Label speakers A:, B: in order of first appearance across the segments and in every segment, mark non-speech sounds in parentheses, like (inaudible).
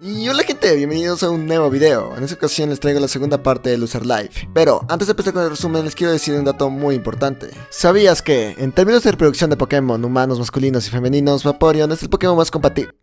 A: Y hola gente, bienvenidos a un nuevo video. En esta ocasión les traigo la segunda parte de Loser Life. Pero antes de empezar con el resumen les quiero decir un dato muy importante. ¿Sabías que, en términos de reproducción de Pokémon humanos, masculinos y femeninos, Vaporeon es el Pokémon más compatible?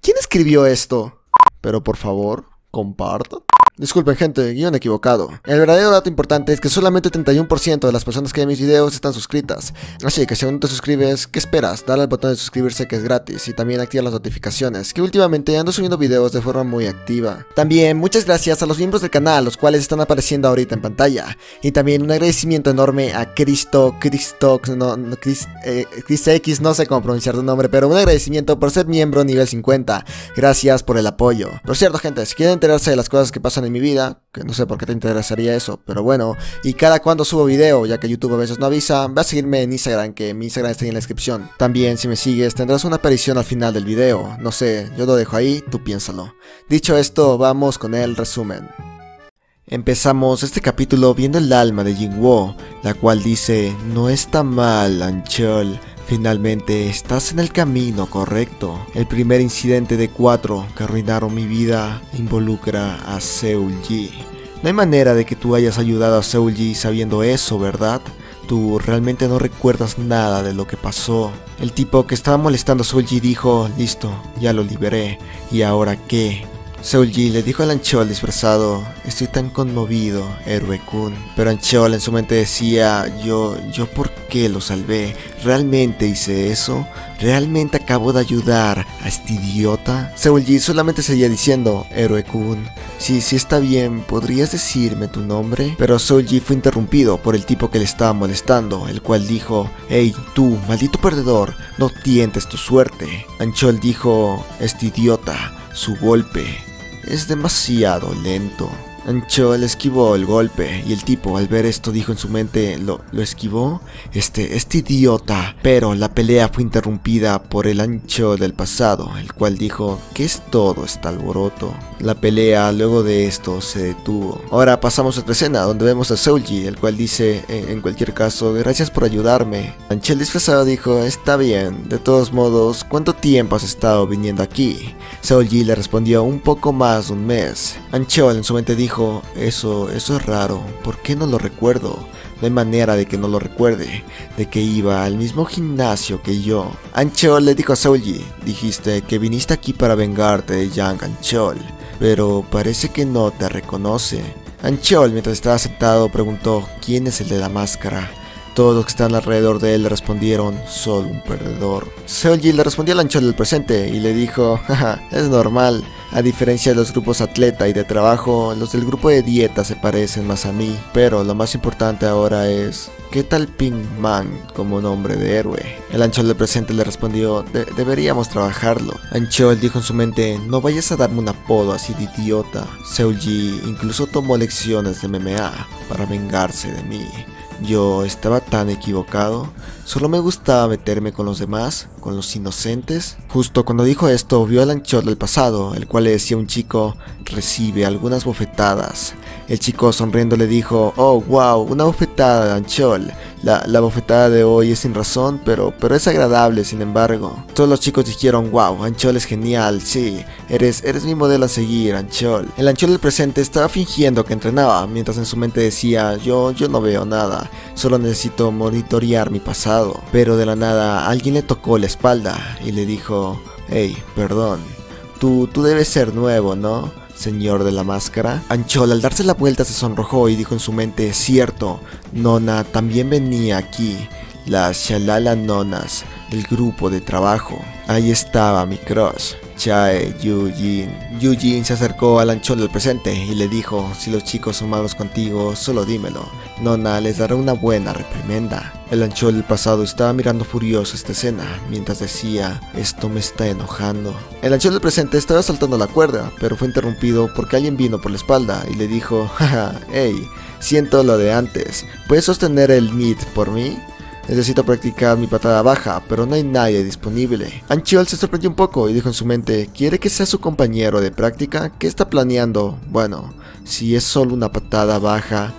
A: ¿Quién escribió esto? Pero por favor, compartan. Disculpen gente, guion equivocado. El verdadero dato importante es que solamente 31% de las personas que ven mis videos están suscritas. Así que si aún no te suscribes, ¿qué esperas? Dale al botón de suscribirse que es gratis y también activa las notificaciones, que últimamente ando subiendo videos de forma muy activa. También muchas gracias a los miembros del canal, los cuales están apareciendo ahorita en pantalla. Y también un agradecimiento enorme a Cristo, Cristo, no, no eh, Chris X, no sé cómo pronunciar tu nombre, pero un agradecimiento por ser miembro nivel 50. Gracias por el apoyo. Por cierto gente, si quieren enterarse de las cosas que pasan en mi vida, que no sé por qué te interesaría eso, pero bueno, y cada cuando subo video, ya que YouTube a veces no avisa, ve a seguirme en Instagram, que mi Instagram está en la descripción. También, si me sigues, tendrás una aparición al final del video, no sé, yo lo dejo ahí, tú piénsalo. Dicho esto, vamos con el resumen. Empezamos este capítulo viendo el alma de Jingwo, la cual dice, no está mal, Anchol. Finalmente estás en el camino correcto. El primer incidente de cuatro que arruinaron mi vida involucra a Seul Ji. No hay manera de que tú hayas ayudado a Seul Ji sabiendo eso, ¿verdad? Tú realmente no recuerdas nada de lo que pasó. El tipo que estaba molestando a Seul Ji dijo, listo, ya lo liberé. ¿Y ahora qué? Seulgi le dijo al Anchol disfrazado, estoy tan conmovido, héroe Kun. Pero Anchol en su mente decía, yo, yo por qué lo salvé, ¿realmente hice eso? ¿Realmente acabo de ayudar a este idiota? Seulgi solamente seguía diciendo, héroe Kun. Sí, sí está bien, ¿podrías decirme tu nombre? Pero Seulgi fue interrumpido por el tipo que le estaba molestando, el cual dijo, hey, tú, maldito perdedor, no tientes tu suerte. Anchol dijo, este idiota, su golpe es demasiado lento. Anchol esquivó el golpe y el tipo al ver esto dijo en su mente, ¿lo, lo esquivó? Este, este idiota. Pero la pelea fue interrumpida por el Ancho del pasado, el cual dijo, ¿qué es todo este alboroto? La pelea luego de esto se detuvo. Ahora pasamos a otra escena donde vemos a Soulji, el cual dice, en, en cualquier caso, gracias por ayudarme. Anchel disfrazado dijo, está bien, de todos modos, ¿cuánto tiempo has estado viniendo aquí? Soulji le respondió, un poco más de un mes. Anchol en su mente dijo, eso, eso es raro, ¿por qué no lo recuerdo? No hay manera de que no lo recuerde, de que iba al mismo gimnasio que yo. Anchol le dijo a Soulji, dijiste que viniste aquí para vengarte de Yang Anchol, pero parece que no te reconoce. Anchol, mientras estaba sentado, preguntó, ¿quién es el de la máscara? Todos los que están alrededor de él le respondieron, solo un perdedor. Seolji le respondió al Anchol del presente y le dijo, (laughs) jaja, es normal. A diferencia de los grupos atleta y de trabajo, los del grupo de dieta se parecen más a mí. Pero lo más importante ahora es, ¿qué tal Pink Man como nombre de héroe? El Anchol del presente le respondió, "De- deberíamos trabajarlo. Anchol dijo en su mente, no vayas a darme un apodo así de idiota. Seulji incluso tomó lecciones de MMA para vengarse de mí. Yo estaba tan equivocado. Solo me gustaba meterme con los demás, con los inocentes. Justo cuando dijo esto, vio al Anchol del pasado, el cual le decía a un chico, recibe algunas bofetadas. El chico sonriendo le dijo, oh wow, una bofetada Anchol. La, bofetada de hoy es sin razón, pero, pero es agradable sin embargo. Todos los chicos dijeron, wow, Anchol es genial, sí, eres, eres mi modelo a seguir, Anchol. El Anchol del presente estaba fingiendo que entrenaba, mientras en su mente decía, yo, yo no veo nada, solo necesito monitorear mi pasado. Pero de la nada alguien le tocó la espalda y le dijo, hey, perdón, tú, tú debes ser nuevo, ¿no? Señor de la máscara. Anchol al darse la vuelta se sonrojó y dijo en su mente, cierto, Nona también venía aquí, las Shalala Nonas del grupo de trabajo. Ahí estaba mi crush, Chae Yujin. Yujin se acercó al Anchol del presente y le dijo, si los chicos son malos contigo, solo dímelo. Nona les dará una buena reprimenda. El Anchol del pasado estaba mirando furioso esta escena mientras decía, esto me está enojando. El Anchol del presente estaba saltando la cuerda, pero fue interrumpido porque alguien vino por la espalda y le dijo, jaja, (laughs) hey, siento lo de antes, ¿puedes sostener el mid por mí? Necesito practicar mi patada baja, pero no hay nadie disponible. Anchol se sorprendió un poco y dijo en su mente, ¿quiere que sea su compañero de práctica? ¿Qué está planeando? Bueno, si es solo una patada baja...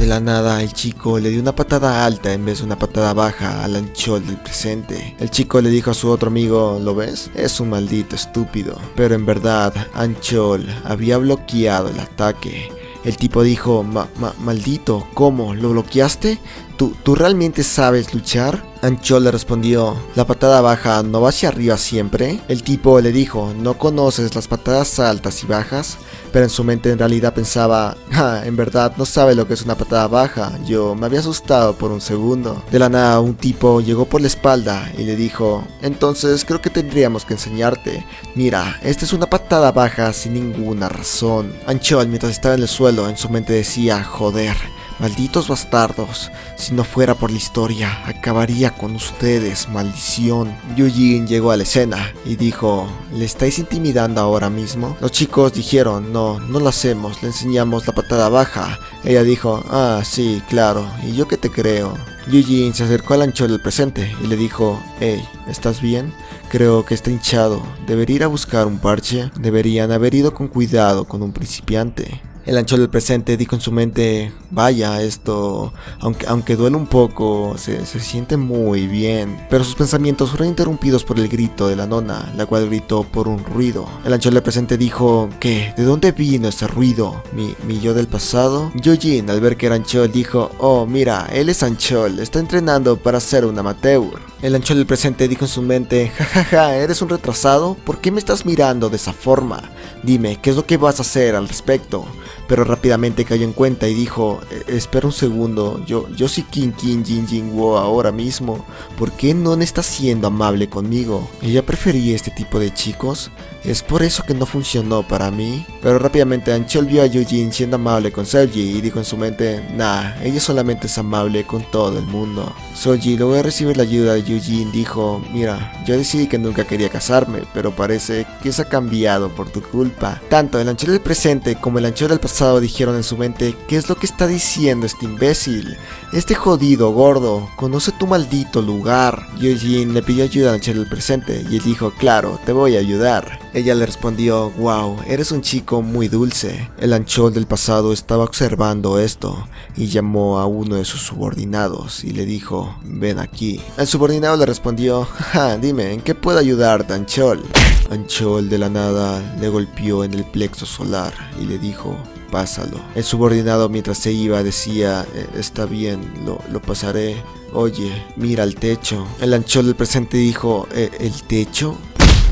A: De la nada, el chico le dio una patada alta en vez de una patada baja al anchol del presente. El chico le dijo a su otro amigo, ¿lo ves? Es un maldito estúpido. Pero en verdad, Anchol había bloqueado el ataque. El tipo dijo, ma maldito, ¿cómo? ¿Lo bloqueaste? ¿Tú, ¿Tú realmente sabes luchar? Anchol le respondió, ¿la patada baja no va hacia arriba siempre? El tipo le dijo, ¿no conoces las patadas altas y bajas? Pero en su mente en realidad pensaba, (laughs) ah, en verdad no sabe lo que es una patada baja. Yo me había asustado por un segundo. De la nada un tipo llegó por la espalda y le dijo, entonces creo que tendríamos que enseñarte. Mira, esta es una patada baja sin ninguna razón. Anchol mientras estaba en el suelo en su mente decía, joder. Malditos bastardos, si no fuera por la historia, acabaría con ustedes, maldición. Yujin llegó a la escena y dijo, ¿le estáis intimidando ahora mismo? Los chicos dijeron, no, no lo hacemos, le enseñamos la patada baja. Ella dijo, ah, sí, claro, y yo que te creo. Yujin se acercó al ancho del presente y le dijo, hey, ¿estás bien? Creo que está hinchado, debería ir a buscar un parche, deberían haber ido con cuidado con un principiante. El ancho del presente dijo en su mente, vaya, esto, aunque, aunque duele un poco, se, se, siente muy bien. Pero sus pensamientos fueron interrumpidos por el grito de la nona, la cual gritó por un ruido. El ancho del presente dijo, ¿qué? ¿De dónde vino ese ruido? ¿Mi, mi yo del pasado? Yojin, al ver que era Anchol, dijo, oh, mira, él es Anchol, está entrenando para ser un amateur. El Anchol del presente dijo en su mente, jajaja, ¿eres un retrasado? ¿Por qué me estás mirando de esa forma? Dime, ¿qué es lo que vas a hacer al respecto? pero rápidamente cayó en cuenta y dijo, "E, espera un segundo, yo, yo soy King King Jin Jin Wo ahora mismo, ¿por qué no está siendo amable conmigo? ¿Ella prefería este tipo de chicos? ¿Es por eso que no funcionó para mí? Pero rápidamente Anchol vio a Yujin siendo amable con Sergi y dijo en su mente, nah, ella solamente es amable con todo el mundo. Soji, luego de recibir la ayuda de Yujin, dijo, mira, yo decidí que nunca quería casarme, pero parece que eso ha cambiado por tu culpa. Tanto el Anchol del presente como el Anchol del pasado dijeron en su mente, ¿qué es lo que está diciendo este imbécil? Este jodido gordo, conoce tu maldito lugar. Yujin le pidió ayuda al Anchol del presente y él dijo, claro, te voy a ayudar. Ella le respondió, wow, eres un chico muy dulce. El anchol del pasado estaba observando esto y llamó a uno de sus subordinados y le dijo, ven aquí. El subordinado le respondió, ja, dime, ¿en qué puedo ayudarte, Anchol? Anchol de la nada le golpeó en el plexo solar y le dijo, pásalo. El subordinado mientras se iba decía, "Eh, está bien, lo, lo pasaré. Oye, mira el techo. El anchol del presente dijo, "¿Eh, ¿el techo?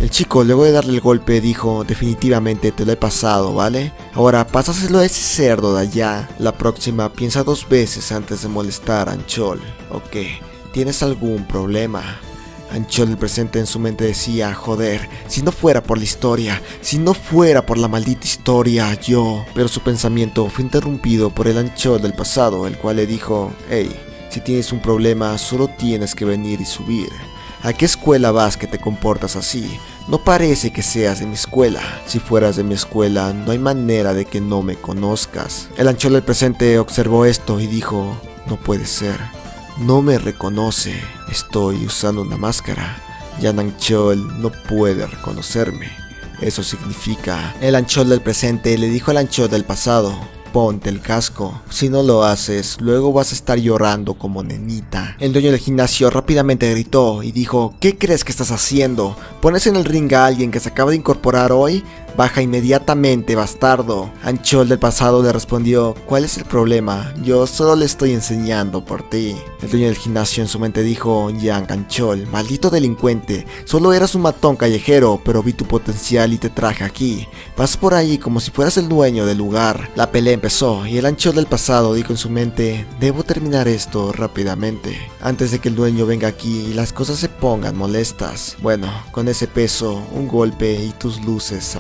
A: El chico, luego de darle el golpe, dijo, definitivamente te lo he pasado, ¿vale? Ahora, pásaselo a ese cerdo de allá. La próxima, piensa dos veces antes de molestar a Anchol. Ok, ¿tienes algún problema? Anchol el presente en su mente decía, joder, si no fuera por la historia, si no fuera por la maldita historia, yo... Pero su pensamiento fue interrumpido por el Anchol del pasado, el cual le dijo, hey, si tienes un problema, solo tienes que venir y subir. ¿A qué escuela vas que te comportas así? No parece que seas de mi escuela. Si fueras de mi escuela, no hay manera de que no me conozcas. El anchol del presente observó esto y dijo, no puede ser. No me reconoce. Estoy usando una máscara. Yan Anchol no puede reconocerme. Eso significa, el anchol del presente le dijo al anchol del pasado, ponte el casco. Si no lo haces, luego vas a estar llorando como nenita. El dueño del gimnasio rápidamente gritó y dijo, ¿qué crees que estás haciendo? ¿Pones en el ring a alguien que se acaba de incorporar hoy? Baja inmediatamente, bastardo. Anchol del pasado le respondió, ¿cuál es el problema? Yo solo le estoy enseñando por ti. El dueño del gimnasio en su mente dijo, Yang Anchol, maldito delincuente, solo eras un matón callejero, pero vi tu potencial y te traje aquí. Vas por ahí como si fueras el dueño del lugar. La pelea empezó y el Anchol del pasado dijo en su mente, debo terminar esto rápidamente, antes de que el dueño venga aquí y las cosas se pongan molestas. Bueno, con ese peso, un golpe y tus luces se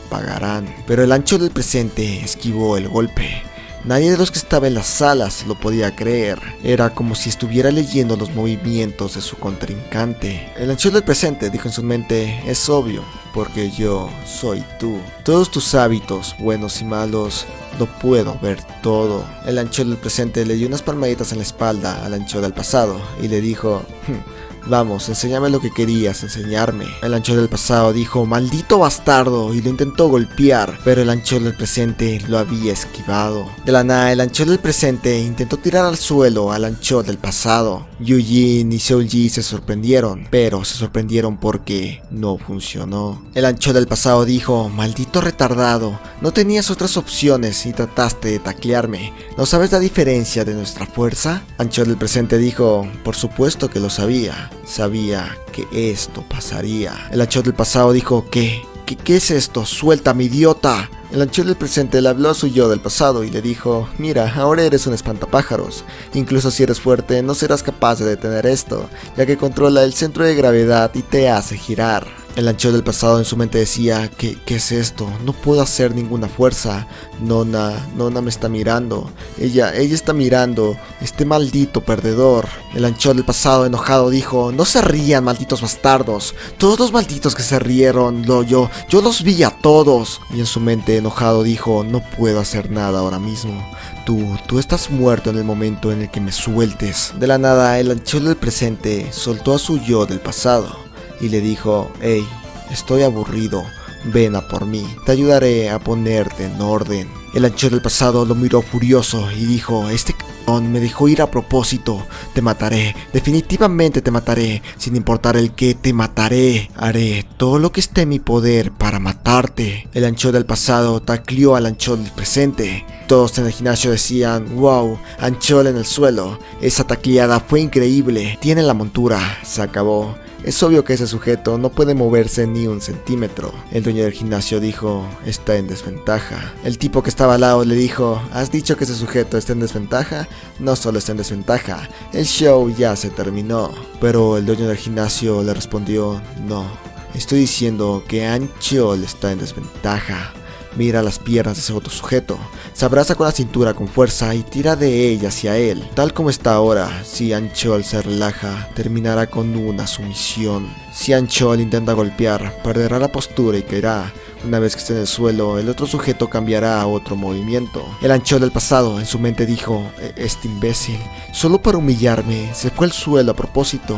A: Pero el ancho del presente esquivó el golpe. Nadie de los que estaba en las salas lo podía creer. Era como si estuviera leyendo los movimientos de su contrincante. El ancho del presente dijo en su mente, es obvio, porque yo soy tú. Todos tus hábitos, buenos y malos, lo puedo ver todo. El ancho del presente le dio unas palmaditas en la espalda al ancho del pasado y le dijo, "Hm, Vamos, enséñame lo que querías enseñarme. El Anchol del pasado dijo, maldito bastardo, y lo intentó golpear, pero el Anchol del presente lo había esquivado. De la nada, el Anchol del presente intentó tirar al suelo al Anchol del pasado. Yujin y Seulji se sorprendieron, pero se sorprendieron porque no funcionó. El Anchol del pasado dijo, maldito retardado, no tenías otras opciones y trataste de taclearme. ¿No sabes la diferencia de nuestra fuerza? Anchol del presente dijo, por supuesto que lo sabía. Sabía que esto pasaría. El Anchol del pasado dijo, ¿qué? ¿Qué, qué es esto? Suéltame, idiota. El Anchol del presente le habló a su yo del pasado y le dijo, mira, ahora eres un espantapájaros. Incluso si eres fuerte, no serás capaz de detener esto, ya que controla el centro de gravedad y te hace girar. El ancho del pasado en su mente decía, ¿qué, ¿qué es esto? No puedo hacer ninguna fuerza. Nona, Nona me está mirando. Ella, ella está mirando. Este maldito perdedor. El ancho del pasado enojado dijo, no se rían, malditos bastardos. Todos los malditos que se rieron, lo yo, yo los vi a todos. Y en su mente enojado dijo, no puedo hacer nada ahora mismo. Tú, tú estás muerto en el momento en el que me sueltes. De la nada, el ancho del presente soltó a su yo del pasado y le dijo, hey, estoy aburrido, ven a por mí, te ayudaré a ponerte en orden. El ancho del pasado lo miró furioso y dijo, este me dejó ir a propósito, te mataré, definitivamente te mataré, sin importar el que te mataré, haré todo lo que esté en mi poder para matarte. El ancho del pasado tacleó al ancho del presente. Todos en el gimnasio decían, wow, anchol en el suelo, esa tacleada fue increíble, tiene la montura, se acabó. Es obvio que ese sujeto no puede moverse ni un centímetro. El dueño del gimnasio dijo, está en desventaja. El tipo que estaba al lado le dijo, ¿has dicho que ese sujeto está en desventaja? No solo está en desventaja, el show ya se terminó. Pero el dueño del gimnasio le respondió, no, estoy diciendo que Anchol está en desventaja. Mira las piernas de ese otro sujeto, se abraza con la cintura con fuerza y tira de ella hacia él. Tal como está ahora, si Anchol se relaja, terminará con una sumisión. Si Anchol intenta golpear, perderá la postura y caerá. Una vez que esté en el suelo, el otro sujeto cambiará a otro movimiento. El Anchol del pasado en su mente dijo, "E- este imbécil, solo para humillarme, se fue al suelo a propósito.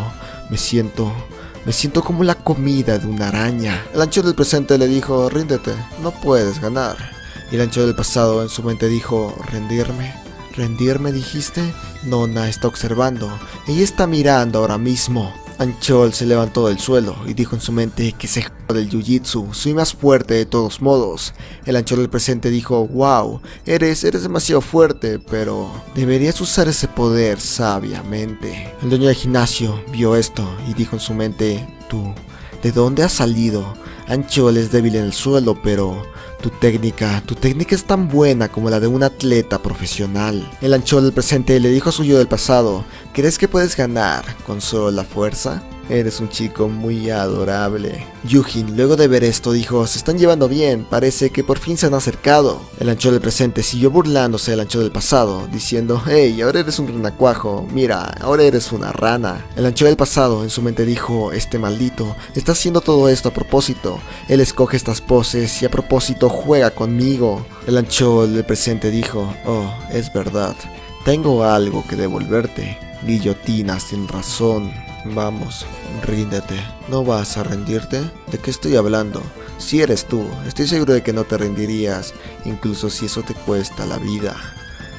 A: Me siento me siento como la comida de una araña. El ancho del presente le dijo, ríndete, no puedes ganar. Y el ancho del pasado en su mente dijo, rendirme. ¿Rendirme dijiste? Nona está observando. Ella está mirando ahora mismo. Anchol se levantó del suelo y dijo en su mente que se joda del jiu-jitsu, soy más fuerte de todos modos. El Anchol del presente dijo, wow, eres, eres demasiado fuerte, pero deberías usar ese poder sabiamente. El dueño del gimnasio vio esto y dijo en su mente, tú, ¿de dónde has salido? Anchol es débil en el suelo, pero tu técnica, tu técnica es tan buena como la de un atleta profesional. El Anchol del presente le dijo a su yo del pasado, ¿crees que puedes ganar con solo la fuerza? Eres un chico muy adorable. Yujin, luego de ver esto, dijo, se están llevando bien, parece que por fin se han acercado. El ancho del presente siguió burlándose del ancho del pasado, diciendo, hey, ahora eres un renacuajo, mira, ahora eres una rana. El ancho del pasado en su mente dijo, este maldito, está haciendo todo esto a propósito. Él escoge estas poses y a propósito juega conmigo. El ancho del presente dijo, oh, es verdad, tengo algo que devolverte. Guillotina sin razón. Vamos, ríndete. ¿No vas a rendirte? ¿De qué estoy hablando? Si eres tú, estoy seguro de que no te rendirías, incluso si eso te cuesta la vida.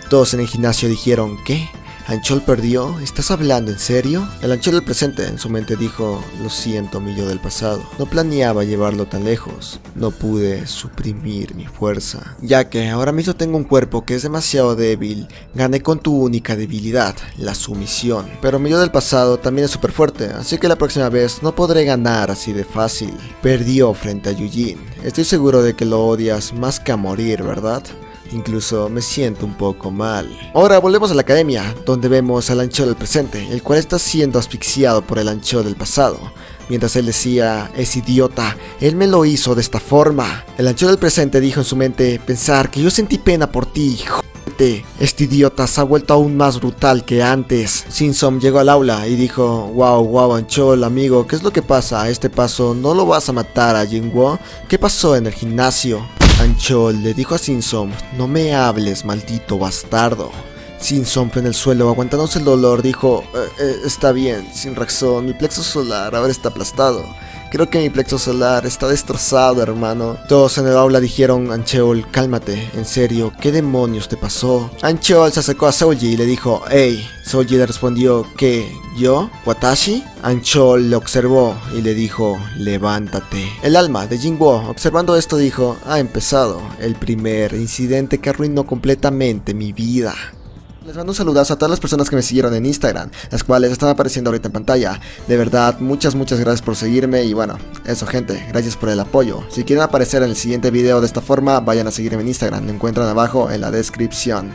A: Todos en el gimnasio dijeron, ¿qué? ¿Anchol perdió? ¿Estás hablando en serio? El Anchol del presente en su mente dijo, lo siento mi yo del pasado, no planeaba llevarlo tan lejos, no pude suprimir mi fuerza, ya que ahora mismo tengo un cuerpo que es demasiado débil, gané con tu única debilidad, la sumisión, pero mi yo del pasado también es súper fuerte, así que la próxima vez no podré ganar así de fácil. Perdió frente a Yujin, estoy seguro de que lo odias más que a morir, ¿verdad? Incluso me siento un poco mal. Ahora volvemos a la academia, donde vemos al ancho del presente, el cual está siendo asfixiado por el ancho del pasado. Mientras él decía, es idiota, él me lo hizo de esta forma. El ancho del presente dijo en su mente, pensar que yo sentí pena por ti. Este idiota se ha vuelto aún más brutal que antes. Sinsom llegó al aula y dijo, wow, wow, Anchol, amigo, ¿qué es lo que pasa? A este paso no lo vas a matar a Jinwo. ¿Qué pasó en el gimnasio? Anchol le dijo a Sinsom, no me hables, maldito bastardo. Sombra en el suelo, aguantándose el dolor, dijo, "Eh, eh, está bien, sin razón, mi plexo solar ahora está aplastado. Creo que mi plexo solar está destrozado, hermano. Todos en el aula dijeron, Ancheol, cálmate, en serio, ¿qué demonios te pasó? Ancheol se acercó a Soji y le dijo, hey. Soji le respondió, ¿qué? ¿Yo? ¿Watashi? Anchol le observó y le dijo, levántate. El alma de Jinwo, observando esto, dijo, ha empezado el primer incidente que arruinó completamente mi vida. Les mando un saludazo a todas las personas que me siguieron en Instagram, las cuales están apareciendo ahorita en pantalla. De verdad, muchas, muchas gracias por seguirme y bueno, eso gente, gracias por el apoyo. Si quieren aparecer en el siguiente video de esta forma, vayan a seguirme en Instagram, lo encuentran abajo en la descripción.